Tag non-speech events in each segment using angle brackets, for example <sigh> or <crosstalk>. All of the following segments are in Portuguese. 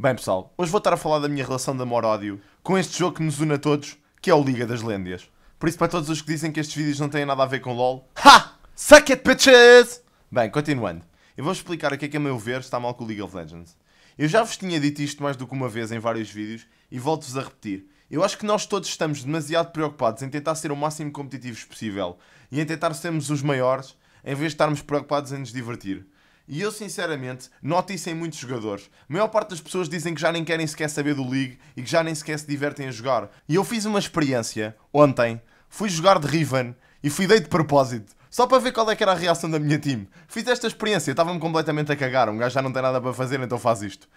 Bem pessoal, hoje vou estar a falar da minha relação de amor-ódio com este jogo que nos une a todos, que é o Liga das Lêndias. Por isso, para todos os que dizem que estes vídeos não têm nada a ver com LOL, HA! Suck it, bitches! Bem, continuando. Eu vou explicar o que é que, a meu ver, está mal com o League of Legends. Eu já vos tinha dito isto mais do que uma vez em vários vídeos e volto-vos a repetir. Eu acho que nós todos estamos demasiado preocupados em tentar ser o máximo competitivos possível e em tentar sermos os maiores, em vez de estarmos preocupados em nos divertir. E eu, sinceramente, noto isso em muitos jogadores. A maior parte das pessoas dizem que já nem querem sequer saber do League e que já nem sequer se divertem a jogar. E eu fiz uma experiência, ontem, fui jogar de Riven e fui dei de propósito. Só para ver qual é que era a reação da minha time. Fiz esta experiência, estava-me completamente a cagar. Um gajo já não tem nada para fazer, então faz isto.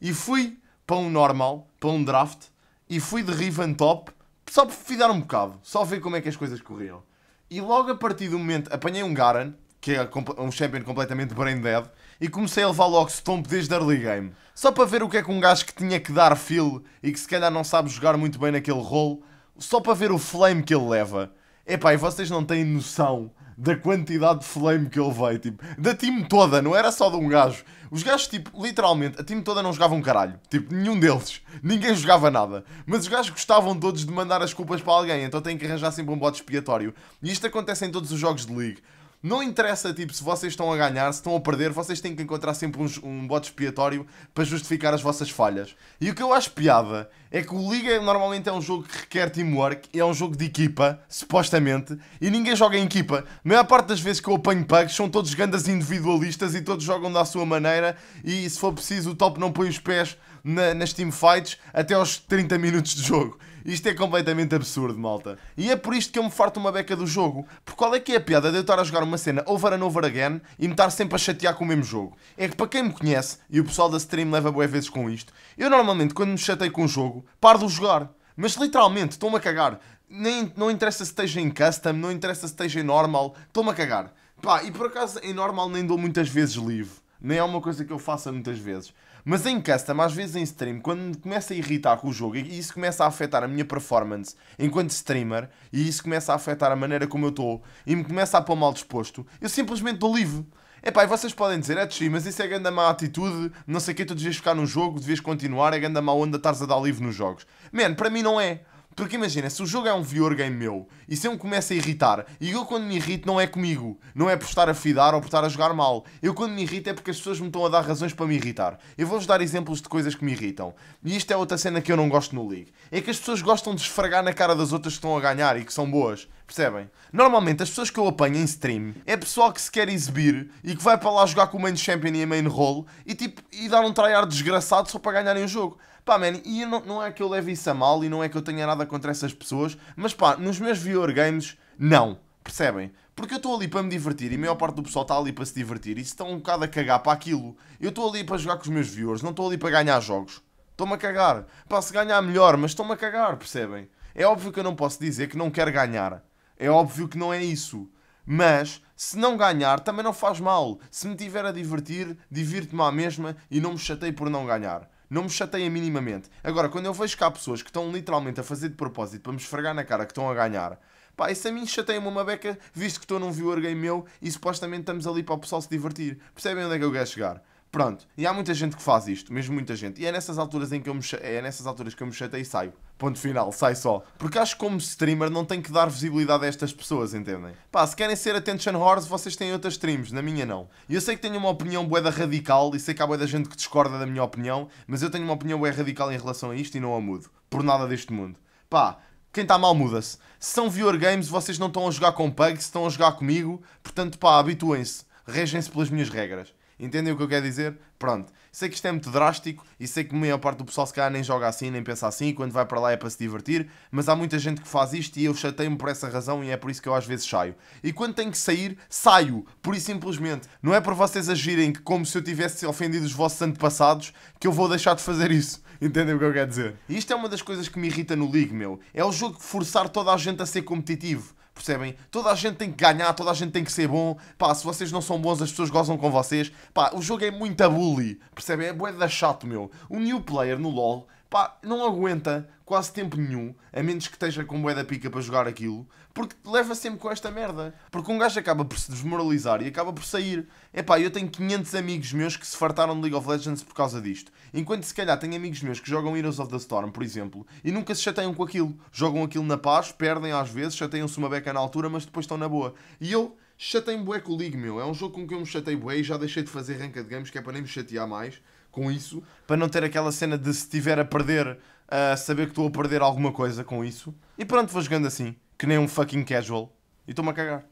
E fui para um normal, para um draft, e fui de Riven top, só para fui dar um bocado, só ver como é que as coisas corriam. E logo a partir do momento apanhei um Garen, que é um champion completamente brain dead, e comecei a levar logo stomp desde early game. Só para ver o que é que um gajo que tinha que dar feel e que se calhar não sabe jogar muito bem naquele role, só para ver o flame que ele leva. Epá, e vocês não têm noção da quantidade de flame que ele veio, tipo, da time toda, não era só de um gajo. Os gajos, tipo, literalmente, a time toda não jogava um caralho. Tipo, nenhum deles. Ninguém jogava nada. Mas os gajos gostavam todos de mandar as culpas para alguém, então têm que arranjar sempre um bode expiatório. E isto acontece em todos os jogos de League. Não interessa, tipo, se vocês estão a ganhar, se estão a perder, vocês têm que encontrar sempre um, um bote expiatório para justificar as vossas falhas. E o que eu acho piada é que o Liga normalmente é um jogo que requer teamwork, é um jogo de equipa, supostamente, e ninguém joga em equipa. A maior parte das vezes que eu apanho pugs são todos gandas individualistas e todos jogam da sua maneira e se for preciso o top não põe os pés na, nas teamfights até aos 30 minutos de jogo. Isto é completamente absurdo, malta. E é por isto que eu me farto uma beca do jogo. Porque qual é que é a piada de eu estar a jogar uma cena over and over again e me estar sempre a chatear com o mesmo jogo? É que para quem me conhece, e o pessoal da stream leva boas vezes com isto, eu normalmente quando me chatei com o jogo, paro de jogar. Mas literalmente, estou-me a cagar. Nem, não interessa se esteja em custom, não interessa se esteja em normal, estou-me a cagar. Pá, e por acaso em normal nem dou muitas vezes live. Nem é uma coisa que eu faça muitas vezes. Mas em custom, às vezes em stream, quando me começa a irritar com o jogo e isso começa a afetar a minha performance enquanto streamer e isso começa a afetar a maneira como eu estou e me começa a pôr mal disposto, eu simplesmente dou livre. Epá, e vocês podem dizer, é tchi, mas isso é grande má atitude, não sei o que, tu devias ficar no jogo, devias continuar, é grande má onda estares a dar livre nos jogos. Man, para mim não é. Porque imagina, se o jogo é um viewer game meu e se eu me começo a irritar, e eu quando me irrito não é comigo, não é por estar a fidar ou por estar a jogar mal. Eu quando me irrito é porque as pessoas me estão a dar razões para me irritar. Eu vou-vos dar exemplos de coisas que me irritam. E isto é outra cena que eu não gosto no League. É que as pessoas gostam de esfregar na cara das outras que estão a ganhar e que são boas. Percebem? Normalmente as pessoas que eu apanho em stream é pessoal que se quer exibir e que vai para lá jogar com o main champion e a main role e tipo e dar um tryhard desgraçado só para ganharem o jogo. Pá, man, e não, não é que eu leve isso a mal e não é que eu tenha nada contra essas pessoas, mas pá, nos meus viewer games, não. Percebem? Porque eu estou ali para me divertir e a maior parte do pessoal está ali para se divertir e se estão um bocado a cagar para aquilo. Eu estou ali para jogar com os meus viewers, não estou ali para ganhar jogos. Estou-me a cagar. Pá, se ganhar melhor, mas estou-me a cagar, percebem? É óbvio que eu não posso dizer que não quero ganhar. É óbvio que não é isso. Mas, se não ganhar, também não faz mal. Se me tiver a divertir, divirto-me à mesma e não me chatei por não ganhar não me chateia minimamente. Agora, quando eu vejo que há pessoas que estão literalmente a fazer de propósito para me esfregar na cara que estão a ganhar, pá, isso a mim chateia-me uma beca, visto que estou num viewer game meu e supostamente estamos ali para o pessoal se divertir. Percebem onde é que eu quero chegar? Pronto, e há muita gente que faz isto, mesmo muita gente. E é nessas alturas em que eu me é nessas alturas que eu me chatei e saio. Ponto final, sai só. Porque acho que como streamer não tem que dar visibilidade a estas pessoas, entendem? Pá, se querem ser attention whores, vocês têm outras streams, na minha não. E eu sei que tenho uma opinião boeda radical e sei que há boeda gente que discorda da minha opinião, mas eu tenho uma opinião boeda radical em relação a isto e não a mudo. Por nada deste mundo. Pá, quem está mal muda-se. Se são viewer games, vocês não estão a jogar com pugs, estão a jogar comigo, portanto pá, habituem-se. Regem-se pelas minhas regras. Entendem o que eu quero dizer? Pronto. Sei que isto é muito drástico e sei que a maior parte do pessoal se calhar nem joga assim, nem pensa assim, e quando vai para lá é para se divertir, mas há muita gente que faz isto e eu chatei-me por essa razão e é por isso que eu às vezes saio. E quando tenho que sair, saio, por isso simplesmente. Não é por vocês agirem como se eu tivesse ofendido os vossos antepassados que eu vou deixar de fazer isso. <laughs> Entendem o que eu quero dizer? E isto é uma das coisas que me irrita no League, meu. É o jogo de forçar toda a gente a ser competitivo. Percebem? Toda a gente tem que ganhar, toda a gente tem que ser bom. Pá, se vocês não são bons, as pessoas gozam com vocês. Pá, o jogo é muito bully. Percebem? É bué da chato, meu. O new player no LoL, pá, não aguenta quase tempo nenhum, a menos que esteja com bué da pica para jogar aquilo, porque leva sempre com esta merda. Porque um gajo acaba por se desmoralizar e acaba por sair. Epá, eu tenho 500 amigos meus que se fartaram de League of Legends por causa disto. Enquanto se calhar tenho amigos meus que jogam Heroes of the Storm, por exemplo, e nunca se chateiam com aquilo. Jogam aquilo na paz, perdem às vezes, chateiam-se uma beca na altura, mas depois estão na boa. E eu chatei-me bué com o League, meu. É um jogo com que eu me chatei bué e já deixei de fazer ranca de games, que é para nem me chatear mais com isso, para não ter aquela cena de se estiver a perder, a saber que estou a perder alguma coisa com isso. E pronto, vou jogando assim, que nem um fucking casual. E estou-me a cagar.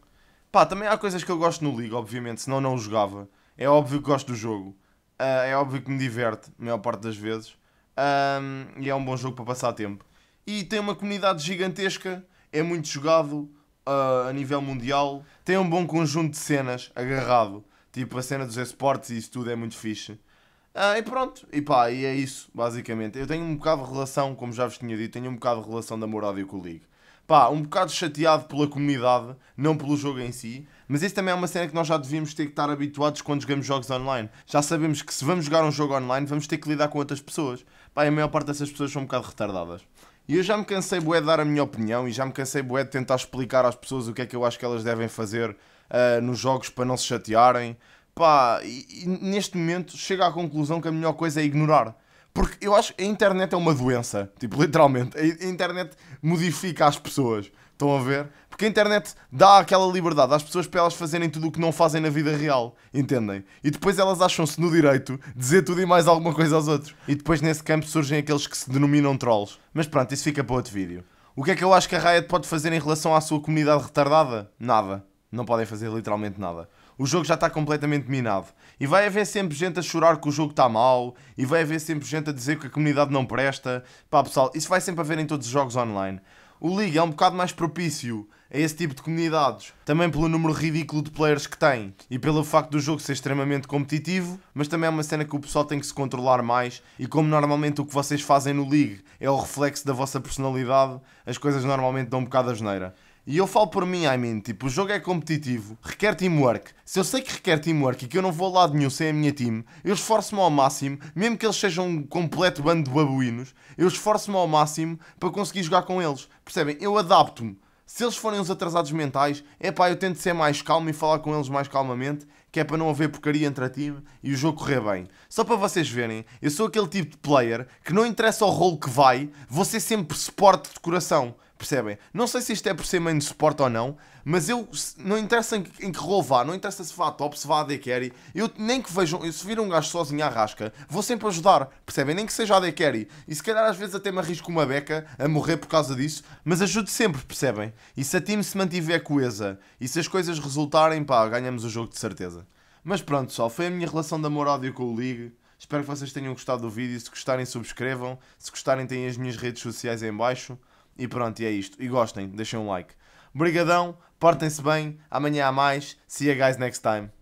Pá, também há coisas que eu gosto no League, obviamente, senão não o jogava. É óbvio que gosto do jogo. Uh, é óbvio que me diverte, a maior parte das vezes. E é um bom jogo para passar tempo. E tem uma comunidade gigantesca, é muito jogado uh, a nível mundial. Tem um bom conjunto de cenas agarrado. Tipo, a cena dos esportes e isso tudo é muito fixe. Ah, e pronto, e pá, e é isso, basicamente. Eu tenho um bocado de relação, como já vos tinha dito, tenho um bocado de relação de amor-ódio com o League. Pá, um bocado chateado pela comunidade, não pelo jogo em si, mas isso também é uma cena que nós já devíamos ter que estar habituados quando jogamos jogos online. Já sabemos que se vamos jogar um jogo online, vamos ter que lidar com outras pessoas. Pá, e a maior parte dessas pessoas são um bocado retardadas. E eu já me cansei bué de dar a minha opinião e já me cansei bué de tentar explicar às pessoas o que é que eu acho que elas devem fazer uh, nos jogos para não se chatearem. Pá, e, e neste momento chego à conclusão que a melhor coisa é ignorar. Porque eu acho que a internet é uma doença. Tipo, literalmente. A internet modifica as pessoas. Estão a ver? Porque a internet dá aquela liberdade às pessoas para elas fazerem tudo o que não fazem na vida real. Entendem? E depois elas acham-se no direito de dizer tudo e mais alguma coisa aos outros. E depois nesse campo surgem aqueles que se denominam trolls. Mas pronto, isso fica para outro vídeo. O que é que eu acho que a Riot pode fazer em relação à sua comunidade retardada? Nada. Não podem fazer literalmente nada o jogo já está completamente minado. E vai haver sempre gente a chorar que o jogo está mau, e vai haver sempre gente a dizer que a comunidade não presta. Pá, pessoal, isso vai sempre haver em todos os jogos online. O League é um bocado mais propício a esse tipo de comunidades, também pelo número ridículo de players que tem e pelo facto do jogo ser extremamente competitivo, mas também é uma cena que o pessoal tem que se controlar mais. E como normalmente o que vocês fazem no League é o reflexo da vossa personalidade, as coisas normalmente dão um bocado a geneira. E eu falo por mim, I mean, tipo, o jogo é competitivo, requer teamwork. Se eu sei que requer teamwork e que eu não vou a lado nenhum sem a minha team, eu esforço-me ao máximo, mesmo que eles sejam um completo bando de babuínos, eu esforço-me ao máximo para conseguir jogar com eles. Percebem? Eu adapto-me. Se eles forem os atrasados mentais, é pá, eu tento ser mais calmo e falar com eles mais calmamente, que é para não haver porcaria entre a time e o jogo correr bem. Só para vocês verem, eu sou aquele tipo de player que não interessa o rolo que vai, vou ser sempre suporte de coração. Percebem? Não sei se isto é por ser main support ou não, mas eu não interessa em, em que rol vá, não interessa se vá a top, se vá a AD carry, eu nem que vejam, se vir um gajo sozinho à rasca, vou sempre ajudar, percebem? Nem que seja AD carry. E se calhar às vezes até me arrisco uma beca a morrer por causa disso, mas ajudo sempre, percebem? E se a team se mantiver coesa e se as coisas resultarem, pá, ganhamos o jogo de certeza. Mas pronto, pessoal, foi a minha relação de amor-ódio com o League. Espero que vocês tenham gostado do vídeo. Se gostarem, subscrevam. Se gostarem, têm as minhas redes sociais em baixo. E pronto, e é isto. E gostem, deixem um like. Obrigadão, portem-se bem, amanhã há mais. See you guys next time.